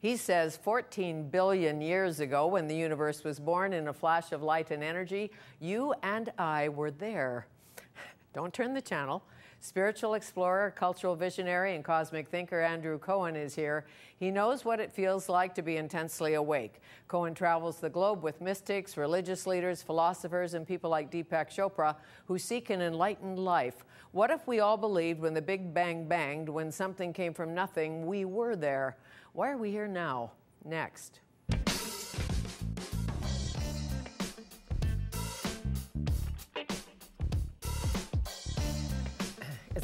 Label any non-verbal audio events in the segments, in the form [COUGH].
He says 14 billion years ago, when the universe was born in a flash of light and energy, you and I were there. [LAUGHS] Don't turn the channel. Spiritual explorer, cultural visionary, and cosmic thinker Andrew Cohen is here. He knows what it feels like to be intensely awake. Cohen travels the globe with mystics, religious leaders, philosophers, and people like Deepak Chopra who seek an enlightened life. What if we all believed when the Big Bang banged, when something came from nothing, we were there? Why are we here now? Next.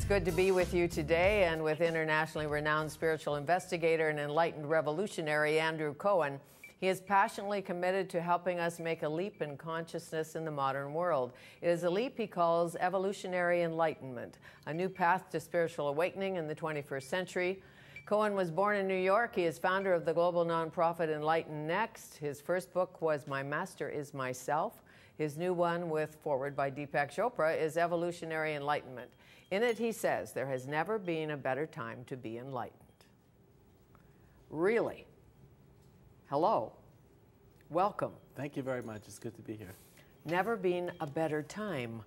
It's good to be with you today and with internationally renowned spiritual investigator and enlightened revolutionary Andrew Cohen. He is passionately committed to helping us make a leap in consciousness in the modern world. It is a leap he calls evolutionary enlightenment, a new path to spiritual awakening in the 21st century. Cohen was born in New York. He is founder of the global nonprofit EnlightenNext. His first book was My Master is Myself. His new one, with foreword by Deepak Chopra, is Evolutionary Enlightenment. In it, he says, There has never been a better time to be enlightened. Really? Hello. Welcome. Thank you very much. It's good to be here. Never been a better time.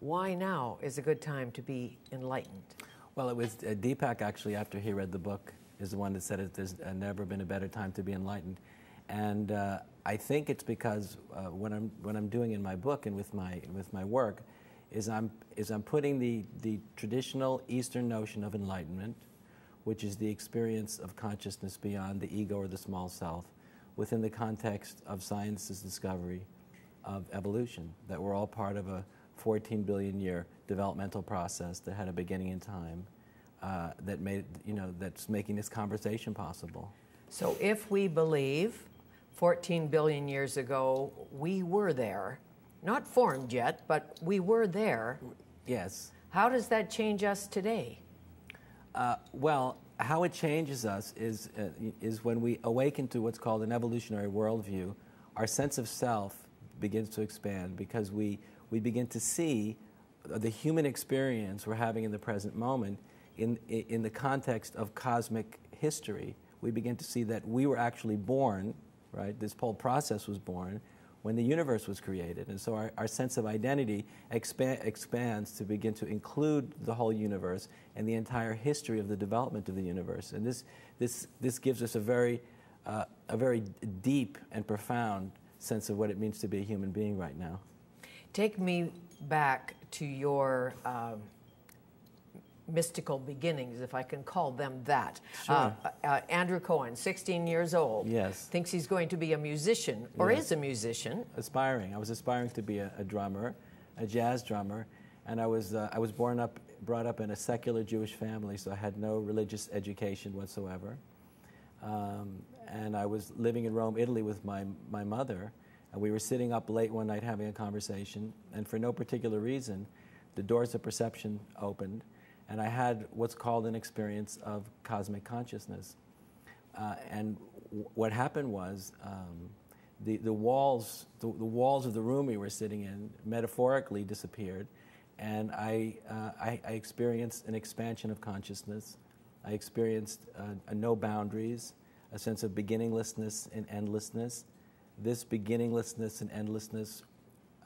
Why now is a good time to be enlightened? Well, it was uh, Deepak actually, after he read the book, is the one that said it, there's uh, never been a better time to be enlightened. And uh, I think it's because uh, what, I'm, what I'm doing in my book and with my, with my work is I'm, is I'm putting the, the traditional Eastern notion of enlightenment, which is the experience of consciousness beyond the ego or the small self, within the context of science's discovery of evolution, that we're all part of a 14 billion year developmental process that had a beginning in time uh, that made, you know, that's making this conversation possible. So if we believe 14 billion years ago we were there, not formed yet, but we were there. Yes. How does that change us today? Uh, well, how it changes us is, uh, is when we awaken to what's called an evolutionary worldview, our sense of self begins to expand because we, we begin to see the human experience we're having in the present moment in, in the context of cosmic history. We begin to see that we were actually born, right? This whole process was born when the universe was created. And so our, our sense of identity expand, expands to begin to include the whole universe and the entire history of the development of the universe. And this, this, this gives us a very, uh, a very deep and profound sense of what it means to be a human being right now. Take me back to your. Um mystical beginnings, if I can call them that. Sure. Uh, uh, Andrew Cohen, 16 years old, yes. thinks he's going to be a musician, or yes. is a musician. Aspiring. I was aspiring to be a, a drummer, a jazz drummer, and I was, uh, I was born up, brought up in a secular Jewish family, so I had no religious education whatsoever. Um, and I was living in Rome, Italy with my, my mother, and we were sitting up late one night having a conversation, and for no particular reason, the doors of perception opened, and I had what's called an experience of cosmic consciousness. Uh, and w- what happened was um, the, the, walls, the, the, walls of the room we were sitting in metaphorically disappeared, and I, uh, I, I, experienced an expansion of consciousness. I experienced uh, no boundaries, a sense of beginninglessness and endlessness. This beginninglessness and endlessness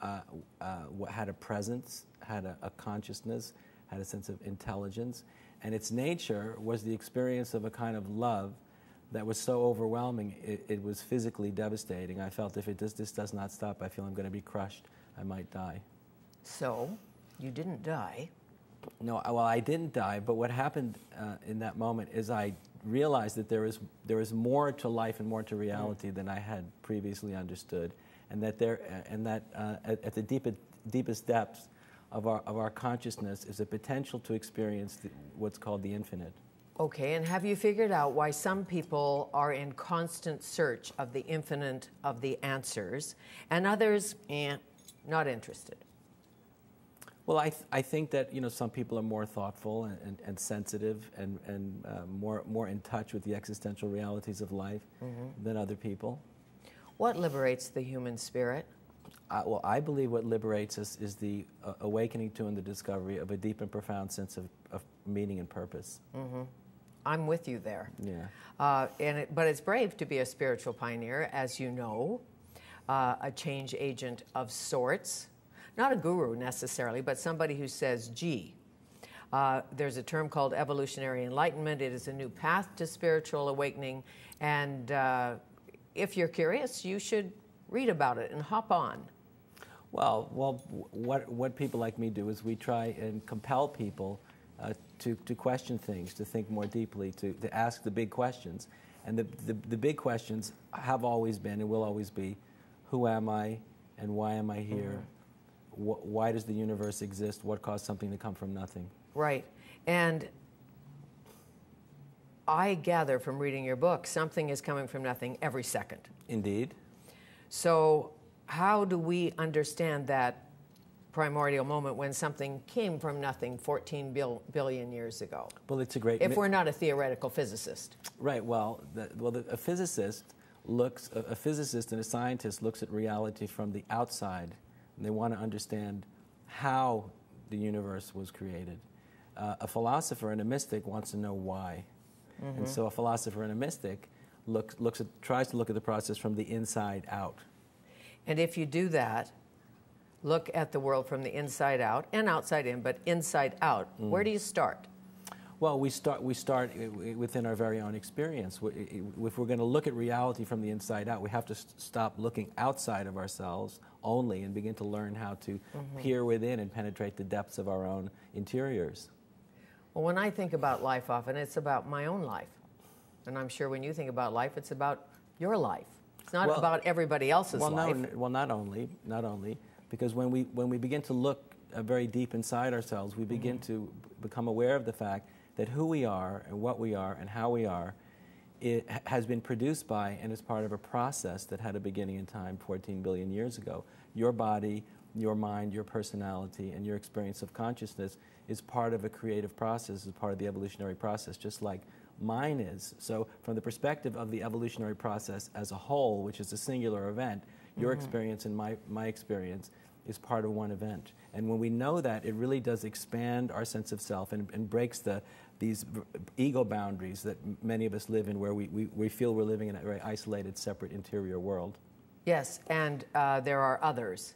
uh, uh, had a presence, had a, a consciousness, had a sense of intelligence, and its nature was the experience of a kind of love that was so overwhelming, it, it was physically devastating. I felt if it does, this does not stop, I feel I'm going to be crushed. I might die. So, you didn't die. No, well, I didn't die, but what happened uh, in that moment is I realized that there is, there is more to life and more to reality mm. than I had previously understood, and that, there, and that uh, at, at, the deepest, deepest depths, of our, of our consciousness is a potential to experience the, what's called the infinite. Okay, and have you figured out why some people are in constant search of the infinite, of the answers, and others, eh, not interested? Well, I, th- I think that you know some people are more thoughtful and, and, and sensitive and, and uh, more, more in touch with the existential realities of life mm-hmm. than other people. What liberates the human spirit? I, well, I believe what liberates us is the uh, awakening to and the discovery of a deep and profound sense of, of meaning and purpose. Mm-hmm. I'm with you there. Yeah. Uh, and it, but it's brave to be a spiritual pioneer, as you know, uh, a change agent of sorts. Not a guru necessarily, but somebody who says, gee, uh, there's a term called evolutionary enlightenment. It is a new path to spiritual awakening. And uh, if you're curious, you should read about it and hop on. Well, well, what, what people like me do is we try and compel people uh, to, to question things, to think more deeply, to, to ask the big questions. And the, the, the big questions have always been and will always be who am I and why am I here? Mm-hmm. Wh- why does the universe exist? What caused something to come from nothing? Right. And I gather from reading your book, something is coming from nothing every second. Indeed. So, how do we understand that primordial moment when something came from nothing 14 bil- billion years ago? Well, it's a great. If we're not a theoretical physicist. Right. Well, the, well, the, a physicist looks, a, a, physicist and a scientist looks at reality from the outside, and they want to understand how the universe was created. Uh, a philosopher and a mystic wants to know why, mm-hmm. and so a philosopher and a mystic looks looks at tries to look at the process from the inside out. And if you do that, look at the world from the inside out and outside in, but inside out. Mm. Where do you start? Well, we start, we start within our very own experience. If we're going to look at reality from the inside out, we have to stop looking outside of ourselves only and begin to learn how to mm-hmm. peer within and penetrate the depths of our own interiors. Well, when I think about life often, it's about my own life. And I'm sure when you think about life, it's about your life. It's not well, about everybody else's well, life. No, well, not only, not only, because when we, when we begin to look uh, very deep inside ourselves, we begin mm-hmm. to become aware of the fact that who we are and what we are and how we are it has been produced by and is part of a process that had a beginning in time 14 billion years ago. Your body, your mind, your personality, and your experience of consciousness is part of a creative process, is part of the evolutionary process, just like mine is. So, from the perspective of the evolutionary process as a whole, which is a singular event, your mm-hmm. experience and my, my experience is part of one event. And when we know that, it really does expand our sense of self and, and breaks the, these ego boundaries that many of us live in, where we, we, we feel we're living in a very isolated, separate interior world. Yes, and uh, there are others.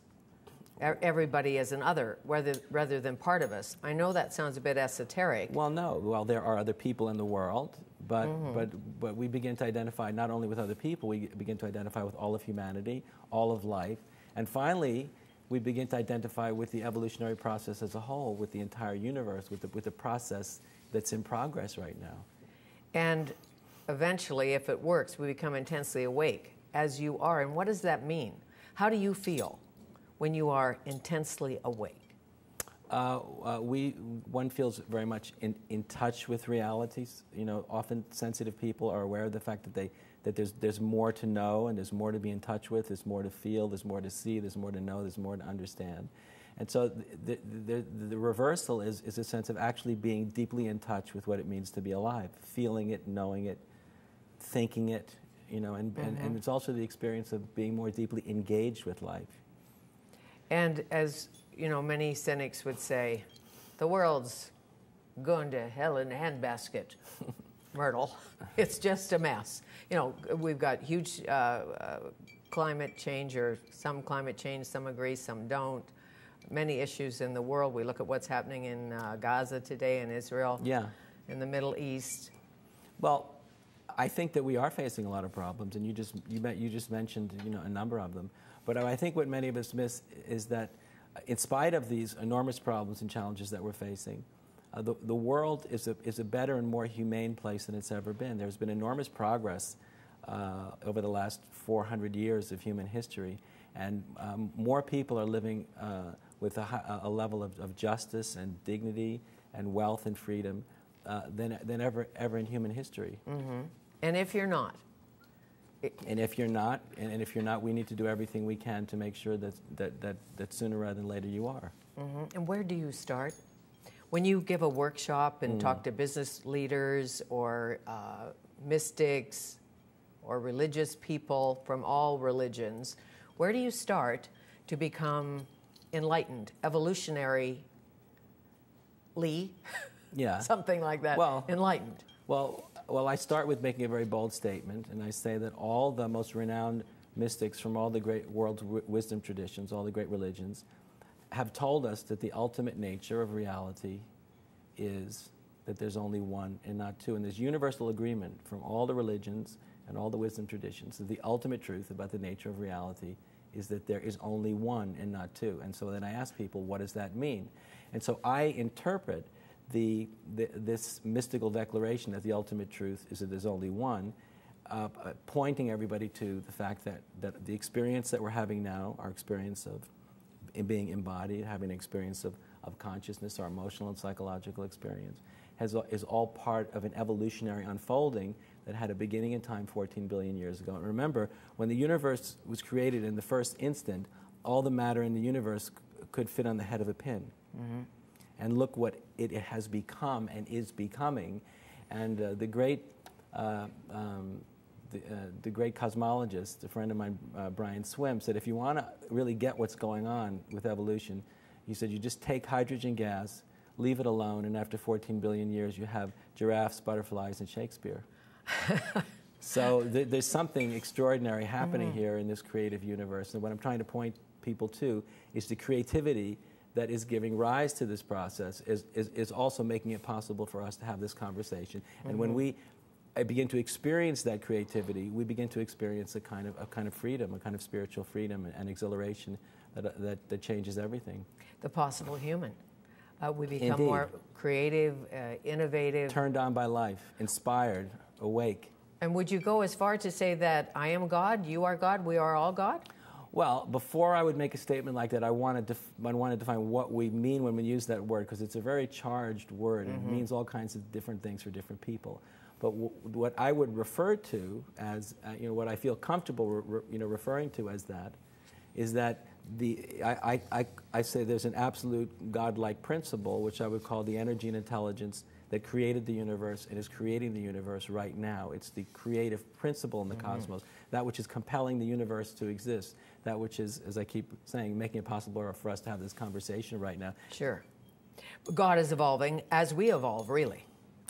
Everybody as an other, rather, rather than part of us. I know that sounds a bit esoteric. Well, no. Well, there are other people in the world, but, mm-hmm. but, but we begin to identify not only with other people, we begin to identify with all of humanity, all of life. And finally, we begin to identify with the evolutionary process as a whole, with the entire universe, with the, with the process that's in progress right now. And eventually, if it works, we become intensely awake, as you are. And what does that mean? How do you feel when you are intensely awake? Uh, uh, we one feels very much in, in touch with realities. You know, often sensitive people are aware of the fact that they that there's, there's more to know and there's more to be in touch with, there's more to feel, there's more to see, there's more to know, there's more to understand. And so the, the, the, the, reversal is, is a sense of actually being deeply in touch with what it means to be alive, feeling it, knowing it, thinking it, you know, and, mm-hmm. and, and it's also the experience of being more deeply engaged with life. And as, you know, many cynics would say, the world's going to hell in a handbasket. [LAUGHS] Myrtle. [LAUGHS] It's just a mess. You know, we've got huge uh, uh, climate change, or some climate change, some agree, some don't. Many issues in the world. We look at what's happening in uh, Gaza today, in Israel, yeah. in the Middle East. Well, I think that we are facing a lot of problems, and you just you, met, you just mentioned you know a number of them. But I think what many of us miss is that, in spite of these enormous problems and challenges that we're facing, uh, the, the world is a, is a better and more humane place than it's ever been. There's been enormous progress uh, over the last 400 years of human history, and um, more people are living uh, with a, a level of, of, justice and dignity and wealth and freedom uh, than, than ever, ever in human history. Mm-hmm. And if you're not, and if you're not, and, if you're not, we need to do everything we can to make sure that, that, that, that sooner rather than later you are. Mm-hmm. And where do you start? When you give a workshop and mm. talk to business leaders or uh, mystics or religious people from all religions, where do you start to become enlightened, evolutionary, Lee? Yeah. [LAUGHS] Something like that. Well, enlightened. Well, well, I start with making a very bold statement, and I say that all the most renowned mystics from all the great world's wisdom traditions, all the great religions, have told us that the ultimate nature of reality is that there's only one and not two. And there's universal agreement from all the religions and all the wisdom traditions that the ultimate truth about the nature of reality is that there is only one and not two. And so then I ask people, what does that mean? And so I interpret the, the this mystical declaration that the ultimate truth is that there's only one, uh, uh, pointing everybody to the fact that, that the experience that we're having now, our experience of being embodied, having an experience of, of consciousness, our emotional and psychological experience, has, is all part of an evolutionary unfolding that had a beginning in time 14 billion years ago. And remember, when the universe was created in the first instant, all the matter in the universe could fit on the head of a pin. Mm-hmm. And look what it has become and is becoming. And uh, the great uh, um, the, uh, the, great cosmologist, a friend of mine, uh, Brian Swimme, said if you want to really get what's going on with evolution, he said you just take hydrogen gas, leave it alone, and after 14 billion years, you have giraffes, butterflies, and Shakespeare. [LAUGHS] so th- there's something extraordinary happening mm-hmm. here in this creative universe. And what I'm trying to point people to is the creativity that is giving rise to this process is, is, is also making it possible for us to have this conversation. And when mm-hmm. we begin to experience that creativity, we begin to experience a kind of, a kind of freedom, a kind of spiritual freedom and exhilaration that, that, that changes everything. The possible human. Uh, we become Indeed. more creative, uh, innovative. Turned on by life, inspired, awake. And would you go as far to say that I am God, you are God, we are all God? Well, before I would make a statement like that, I wanted to, I wanted to define what we mean when we use that word because it's a very charged word. Mm-hmm. It means all kinds of different things for different people. But w- what I would refer to as, uh, you know, what I feel comfortable, re- you know, referring to as that, is that the, I, I, I say there's an absolute godlike principle, which I would call the energy and intelligence that created the universe and is creating the universe right now. It's the creative principle in the mm-hmm. cosmos, that which is compelling the universe to exist, that which is, as I keep saying, making it possible for us to have this conversation right now. Sure. God is evolving as we evolve, really.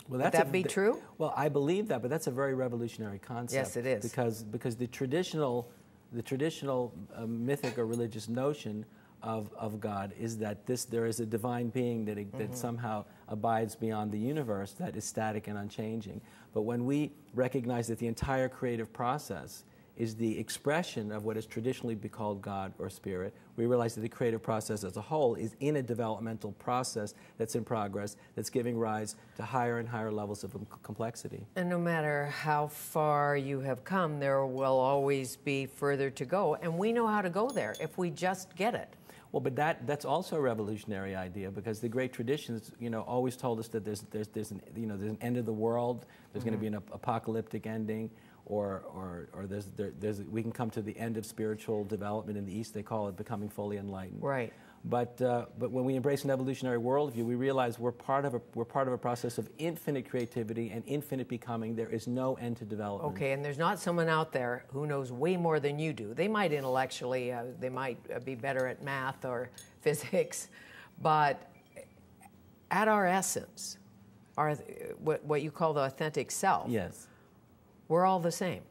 Well, Would that a, be true? Well, I believe that, but that's a very revolutionary concept. Yes, it is. Because, because the traditional the traditional uh, mythic or religious notion of, of God is that this there is a divine being that, mm-hmm. that somehow abides beyond the universe that is static and unchanging. But when we recognize that the entire creative process is the expression of what has traditionally been called God or Spirit. We realize that the creative process as a whole is in a developmental process that's in progress, that's giving rise to higher and higher levels of complexity. And no matter how far you have come, there will always be further to go. And we know how to go there if we just get it. Well, but that, that's also a revolutionary idea because the great traditions, you know, always told us that there's, there's, there's, an, you know, there's an end of the world, there's mm-hmm. going to be an apocalyptic ending or, or, or there's, there, there's, we can come to the end of spiritual development in the East. They call it becoming fully enlightened. Right. But, uh, but when we embrace an evolutionary worldview, we realize we're part, of a, we're part of a process of infinite creativity and infinite becoming. There is no end to development. Okay, and there's not someone out there who knows way more than you do. They might intellectually, uh, they might uh, be better at math or [LAUGHS] physics, but at our essence, our, what, what you call the authentic self. Yes we're all the same.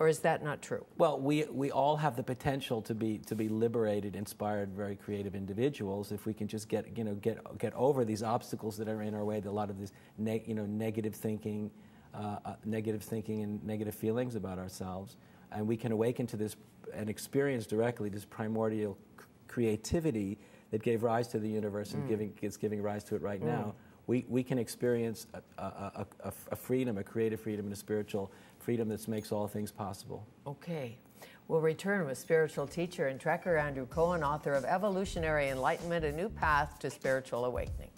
Or is that not true? Well, we, we all have the potential to be, to be liberated, inspired, very creative individuals if we can just get, you know, get, get over these obstacles that are in our way, a lot of this ne- you know, negative thinking, uh, uh, negative thinking and negative feelings about ourselves. And we can awaken to this and experience directly this primordial c- creativity that gave rise to the universe and mm. giving, is giving rise to it right mm. now we, we can experience a, a, a, a, freedom, a creative freedom, and a spiritual freedom that makes all things possible. Okay. We'll return with spiritual teacher and trekker Andrew Cohen, author of Evolutionary Enlightenment A New Path to Spiritual Awakening.